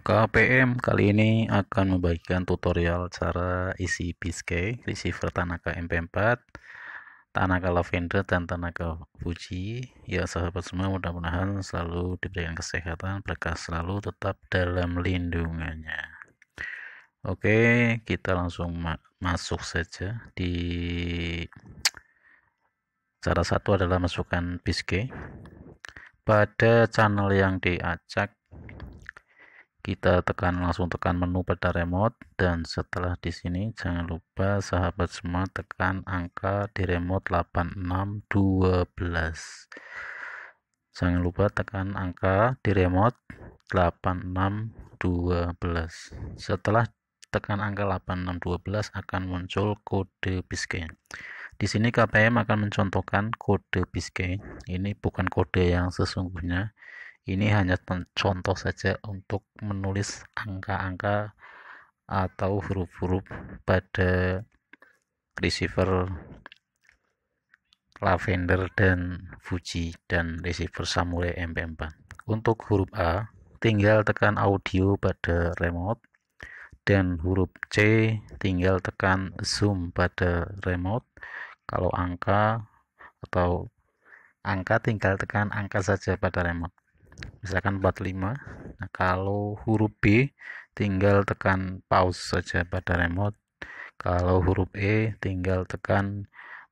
KPM kali ini akan membagikan tutorial cara isi Biscay receiver Tanaka MP4 Tanaka Lavender dan Tanaka Fuji. Ya sahabat semua mudah-mudahan selalu diberikan kesehatan berkah selalu tetap dalam lindungannya. Oke kita langsung ma masuk saja di cara satu adalah masukkan Biscay pada channel yang diacak kita tekan langsung tekan menu pada remote dan setelah di sini jangan lupa sahabat semua tekan angka di remote 8612 jangan lupa tekan angka di remote 8612 setelah tekan angka 8612 akan muncul kode Biscay. Di sini KPM akan mencontohkan kode Biscay. Ini bukan kode yang sesungguhnya ini hanya contoh saja untuk menulis angka-angka atau huruf-huruf pada receiver Lavender dan Fuji dan receiver Samurai MP4 untuk huruf A tinggal tekan audio pada remote dan huruf C tinggal tekan zoom pada remote. Kalau angka atau angka tinggal tekan angka saja pada remote misalkan 45 nah kalau huruf B tinggal tekan pause saja pada remote. Kalau huruf E tinggal tekan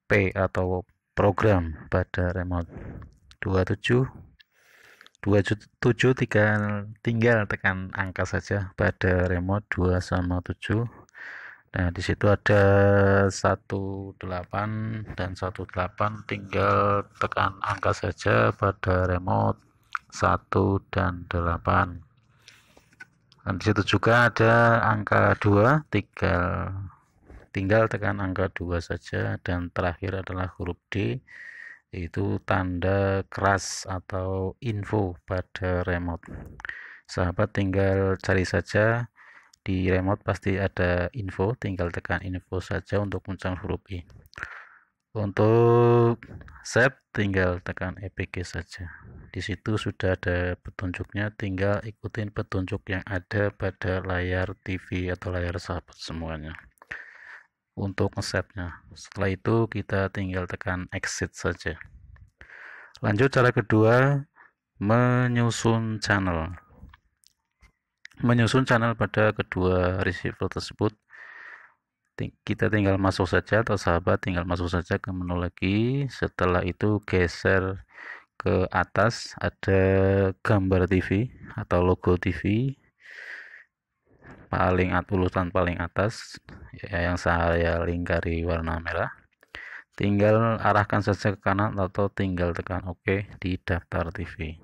P atau program pada remote. 27 27 tinggal, tinggal tekan angka saja pada remote 2 sama 7 Nah, di situ ada 18 dan 18 tinggal tekan angka saja pada remote 1 dan 8 dan di situ juga ada angka 2 tinggal tinggal tekan angka 2 saja. Dan terakhir adalah huruf D yaitu tanda keras atau info pada remote. Sahabat tinggal cari saja. Di remote pasti ada info tinggal tekan info saja untuk mencari huruf I untuk save tinggal tekan EPG saja. Di situ sudah ada petunjuknya tinggal ikutin petunjuk yang ada pada layar TV atau layar sahabat semuanya. Untuk nge-save-nya setelah itu kita tinggal tekan exit saja. Lanjut cara kedua menyusun channel. Menyusun channel pada kedua receiver tersebut kita tinggal masuk saja atau sahabat tinggal masuk saja ke menu lagi. Setelah itu geser ke atas ada gambar TV atau logo TV paling urutan paling atas ya, yang saya lingkari warna merah. Tinggal arahkan saja ke kanan atau tinggal tekan OK di daftar TV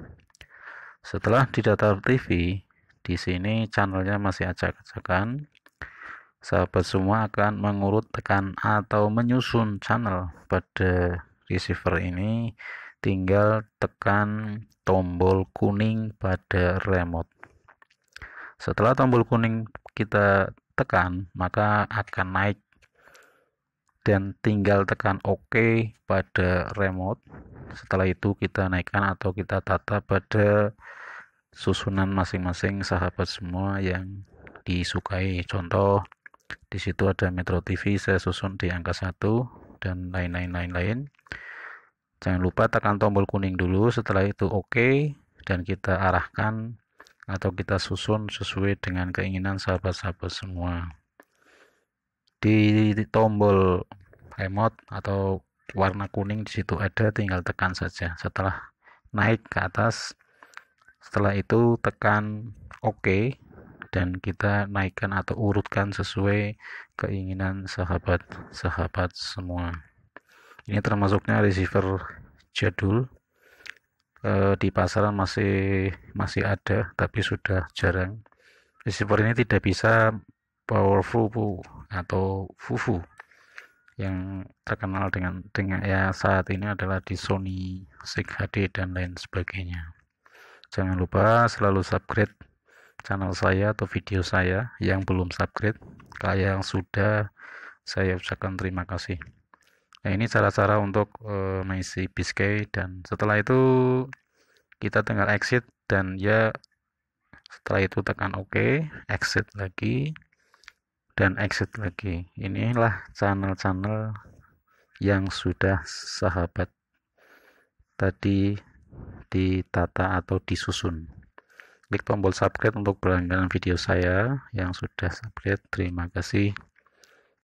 setelah di daftar TV di sini channelnya masih acak-acakan sahabat semua akan mengurut tekan atau menyusun channel pada receiver ini. Tinggal tekan tombol kuning pada remote. Setelah tombol kuning kita tekan maka akan naik. Dan tinggal tekan OK pada remote. Setelah itu kita naikkan atau kita tata pada susunan masing-masing sahabat semua yang disukai. Contoh di situ ada Metro TV saya susun di angka 1 dan lain-lain lain-lain jangan lupa tekan tombol kuning dulu setelah itu OK dan kita arahkan atau kita susun sesuai dengan keinginan sahabat-sahabat semua. Di tombol remote atau warna kuning di situ ada tinggal tekan saja. Setelah naik ke atas setelah itu tekan OK dan kita naikkan atau urutkan sesuai keinginan sahabat-sahabat semua. Ini termasuknya receiver jadul. E, di pasaran masih masih ada tapi sudah jarang. Receiver ini tidak bisa powerful atau fufu. Yang terkenal dengan dengan ya saat ini adalah di Sony Sig HD dan lain sebagainya. Jangan lupa selalu subscribe channel saya atau video saya yang belum subscribe kayak yang sudah saya ucapkan terima kasih. Nah, ini cara-cara untuk uh, mengisi Biscay dan setelah itu kita tinggal exit dan ya setelah itu tekan OK exit lagi dan exit lagi. Inilah channel-channel yang sudah sahabat tadi ditata atau disusun klik tombol subscribe untuk berlangganan video saya yang sudah subscribe. Terima kasih